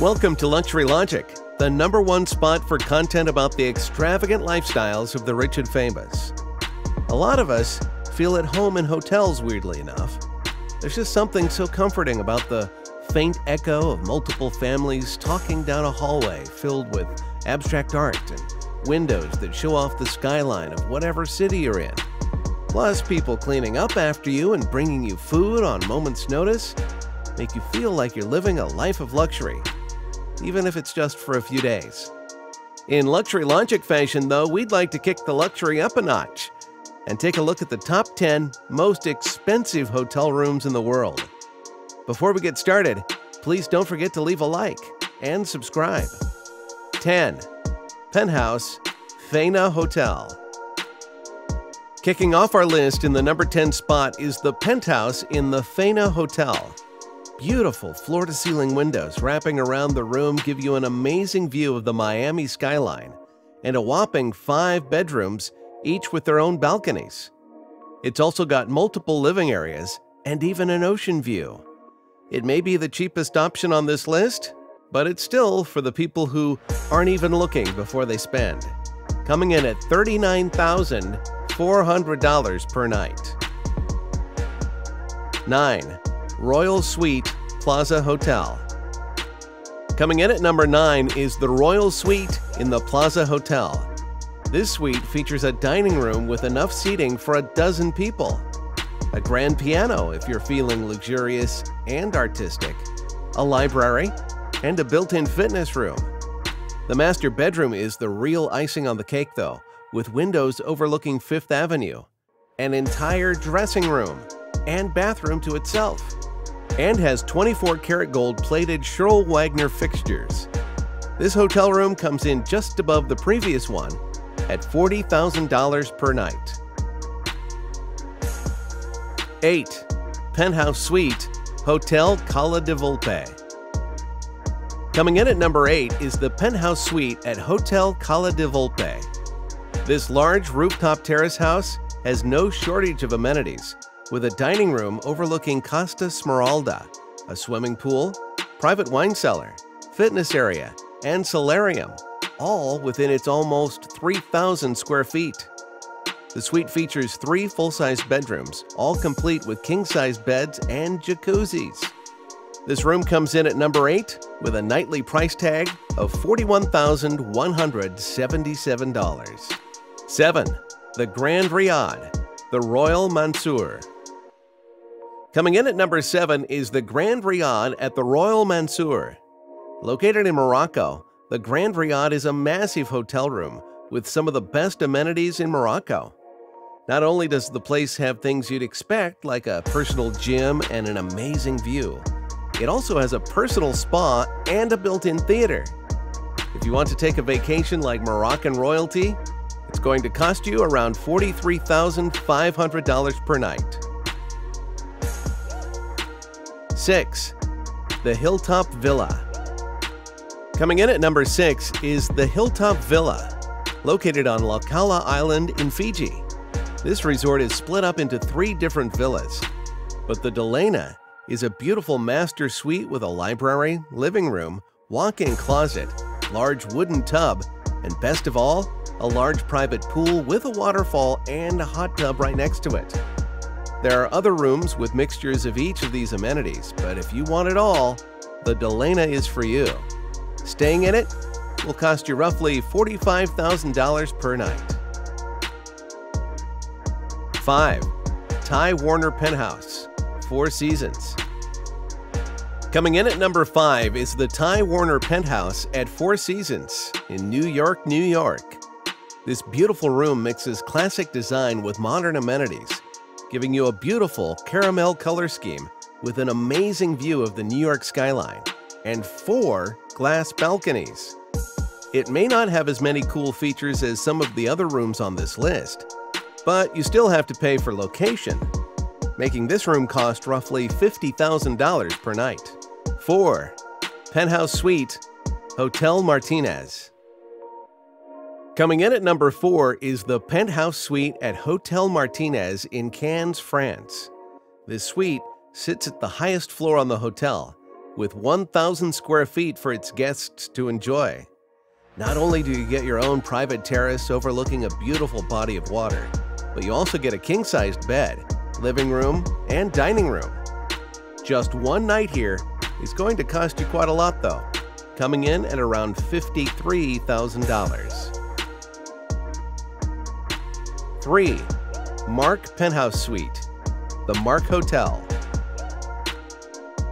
Welcome to Luxury Logic, the number one spot for content about the extravagant lifestyles of the rich and famous. A lot of us feel at home in hotels, weirdly enough. There's just something so comforting about the faint echo of multiple families talking down a hallway filled with abstract art and windows that show off the skyline of whatever city you're in. Plus, people cleaning up after you and bringing you food on moment's notice make you feel like you're living a life of luxury even if it's just for a few days. In Luxury Logic fashion, though, we'd like to kick the luxury up a notch and take a look at the top 10 most expensive hotel rooms in the world. Before we get started, please don't forget to leave a like and subscribe. 10. Penthouse Faena Hotel. Kicking off our list in the number 10 spot is the penthouse in the Faena Hotel. Beautiful floor to ceiling windows wrapping around the room give you an amazing view of the Miami skyline and a whopping five bedrooms, each with their own balconies. It's also got multiple living areas and even an ocean view. It may be the cheapest option on this list, but it's still for the people who aren't even looking before they spend. Coming in at $39,400 per night. 9. Royal Suite Plaza Hotel. Coming in at number 9 is the Royal Suite in the Plaza Hotel. This suite features a dining room with enough seating for a dozen people, a grand piano if you're feeling luxurious and artistic, a library, and a built-in fitness room. The master bedroom is the real icing on the cake though, with windows overlooking Fifth Avenue, an entire dressing room, and bathroom to itself and has 24 karat gold plated Sherle Wagner fixtures. This hotel room comes in just above the previous one at $40,000 per night. 8. Penthouse Suite Hotel Cala di Volpe. Coming in at number 8 is the Penthouse Suite at Hotel Cala di Volpe. This large rooftop terrace house has no shortage of amenities, with a dining room overlooking Costa Smeralda, a swimming pool, private wine cellar, fitness area, and solarium, all within its almost 3,000 square feet. The suite features three full-size bedrooms, all complete with king-size beds and jacuzzis. This room comes in at number 8 with a nightly price tag of $41,177. 7. The Grand Riad, the Royal Mansour. Coming in at number 7 is the Grand Riad at the Royal Mansour. Located in Morocco, the Grand Riad is a massive hotel room with some of the best amenities in Morocco. Not only does the place have things you'd expect, like a personal gym and an amazing view, it also has a personal spa and a built-in theater. If you want to take a vacation like Moroccan royalty, it's going to cost you around $43,500 per night. 6. The Hilltop Villa. Coming in at number 6 is the Hilltop Villa, located on Laucala Island in Fiji. This resort is split up into three different villas, but the Delena is a beautiful master suite with a library, living room, walk-in closet, large wooden tub, and best of all, a large private pool with a waterfall and a hot tub right next to it. There are other rooms with mixtures of each of these amenities, but if you want it all, the Delana is for you. Staying in it will cost you roughly $45,000 per night. 5. Ty Warner Penthouse, Four Seasons. Coming in at number 5 is the Ty Warner Penthouse at Four Seasons in New York, New York. This beautiful room mixes classic design with modern amenities giving you a beautiful caramel color scheme with an amazing view of the New York skyline and four glass balconies. It may not have as many cool features as some of the other rooms on this list, but you still have to pay for location, making this room cost roughly $50,000 per night. 4. Penthouse Suite Hotel Martinez Coming in at number 4 is the penthouse suite at Hotel Martinez in Cannes, France. This suite sits at the highest floor on the hotel, with 1,000 square feet for its guests to enjoy. Not only do you get your own private terrace overlooking a beautiful body of water, but you also get a king-sized bed, living room, and dining room. Just one night here is going to cost you quite a lot though, coming in at around $53,000. 3. Mark Penthouse Suite The Mark Hotel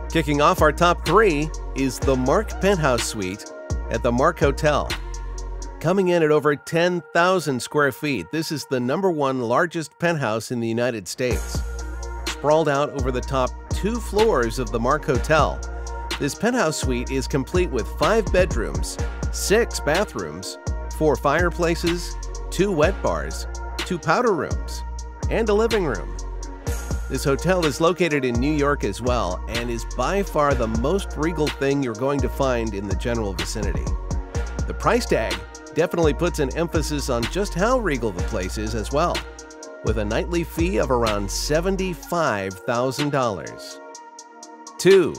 Kicking off our top three is the Mark Penthouse Suite at the Mark Hotel. Coming in at over 10,000 square feet, this is the number one largest penthouse in the United States. Sprawled out over the top two floors of the Mark Hotel, this penthouse suite is complete with five bedrooms, six bathrooms, four fireplaces, two wet bars, two powder rooms, and a living room. This hotel is located in New York as well and is by far the most regal thing you're going to find in the general vicinity. The price tag definitely puts an emphasis on just how regal the place is as well, with a nightly fee of around $75,000. 2.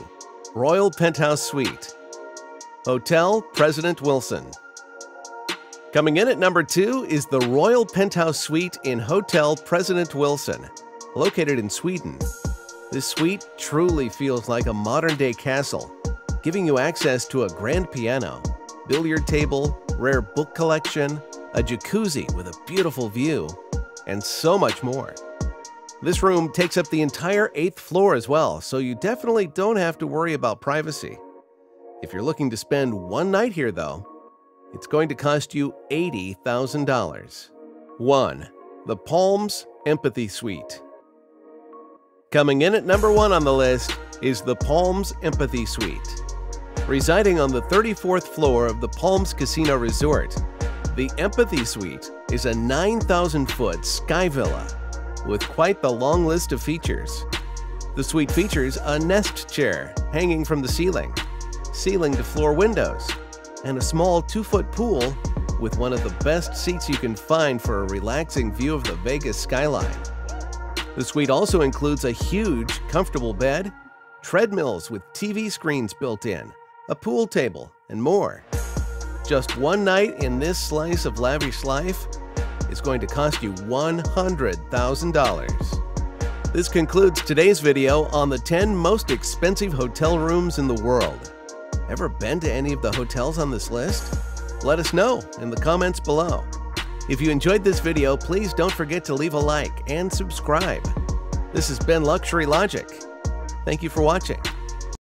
Royal Penthouse Suite Hotel President Wilson Coming in at number 2 is the Royal Penthouse Suite in Hotel President Wilson, located in Sweden. This suite truly feels like a modern-day castle, giving you access to a grand piano, billiard table, rare book collection, a jacuzzi with a beautiful view, and so much more. This room takes up the entire 8th floor as well, so you definitely don't have to worry about privacy. If you're looking to spend one night here though, it's going to cost you $80,000. 1. The Palms Empathy Suite Coming in at number 1 on the list is the Palms Empathy Suite. Residing on the 34th floor of the Palms Casino Resort, the Empathy Suite is a 9,000-foot sky villa with quite the long list of features. The suite features a nest chair hanging from the ceiling, ceiling to floor windows, and a small 2-foot pool with one of the best seats you can find for a relaxing view of the Vegas skyline. The suite also includes a huge, comfortable bed, treadmills with TV screens built in, a pool table, and more. Just one night in this slice of lavish life is going to cost you $100,000. This concludes today's video on the 10 most expensive hotel rooms in the world. Ever been to any of the hotels on this list? Let us know in the comments below. If you enjoyed this video, please don't forget to leave a like and subscribe. This has been Luxury Logic. Thank you for watching.